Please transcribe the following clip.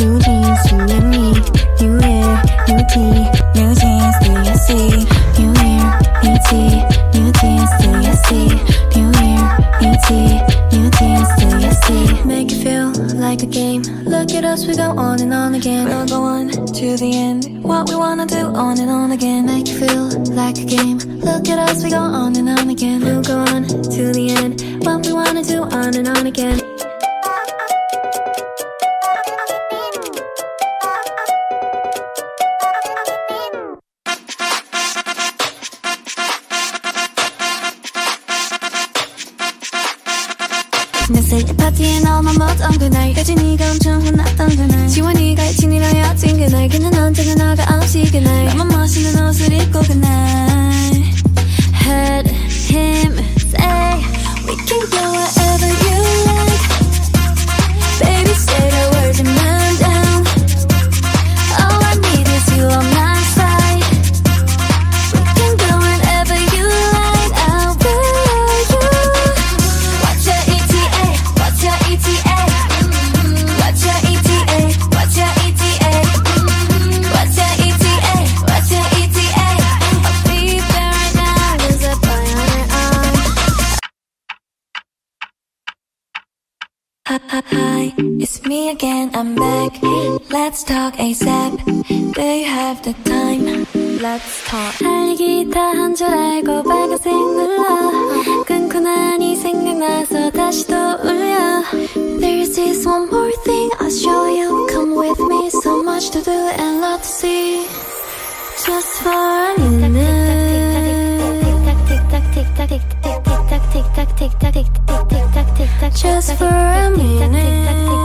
New jeans, you me New hair, new tea New jeans, do you? New hair, new tea New jeans, do you? New hair, new tea New jeans, do you? Make it feel like a game Look at us, we go on and on again We'll go on to the end What we wanna do on and on again Make it feel like a game Look at us, we go on and on again We'll go on to the end What we wanna do on and on again 내생 파티에 너만 못온 그날. 여진이가 엄청 혼났던 그날. 지원이가 진이랑 여진 그날. 걔는 언제나 너가 없이 그날. 나만 멋있는 옷을 입고 그날 Hi, hi, hi, it's me again. I'm back. Let's talk ASAP. Do you have the time? Let's talk. 할 얘기 다 한 줄 알고 빨간색 눌러. 끊고 나니 생각나서 다시 또 울려. There's this one more thing I'll show you. Come with me, so much to do and lot to see. Just for a minute. just for a minute.